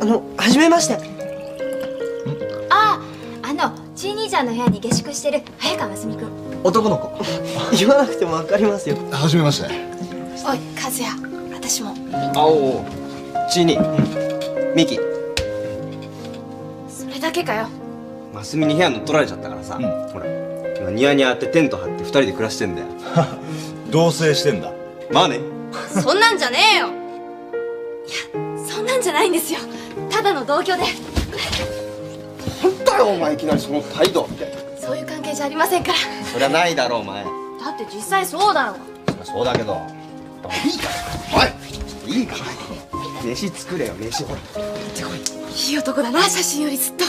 あの初めまして。あああのちい兄ちゃんの部屋に下宿してる早川真澄くん男の子。言わなくてもわかりますよ。はじめまして。おい和也。私も。あおおちいにミキ。それだけかよ。マスミに部屋乗っ取られちゃったからさ、ほら今ニヤニヤってテント張って二人で暮らしてんだよ。同棲してんだ。まあね。そんなんじゃねえよ。いやそんなんじゃないんですよ。ただの同居で。なんだよお前いきなりその態度。ってそういう関係じゃありませんから。そりゃないだろお前。だって実際そうだろ。そうだけど。いいから。おいいいから。飯作れよ飯。ほら。いい男だな写真よりずっと